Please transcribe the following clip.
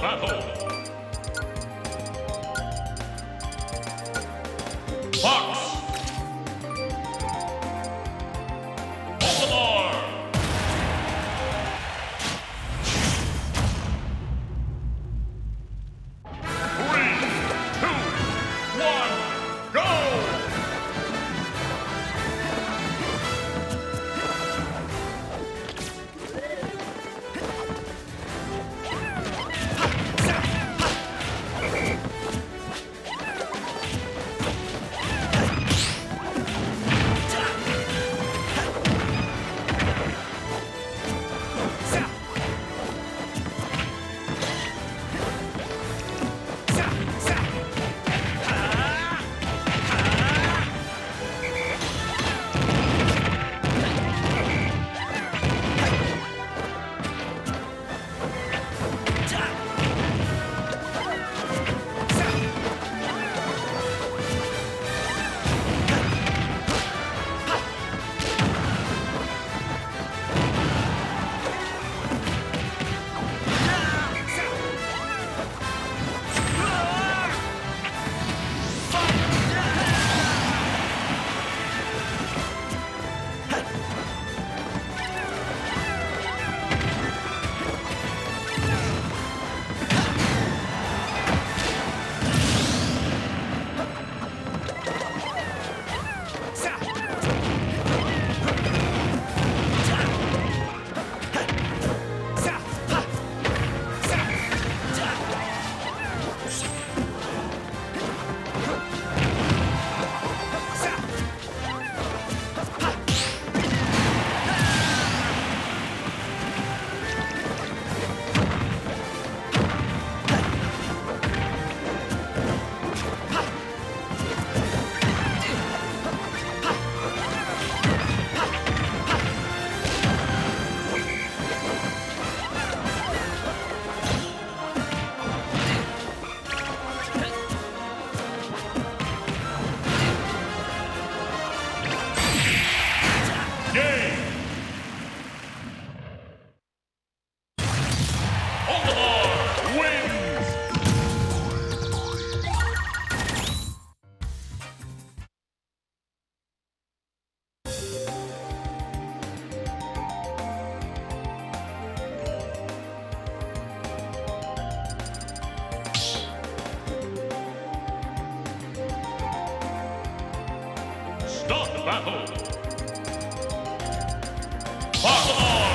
battle! Start the battle!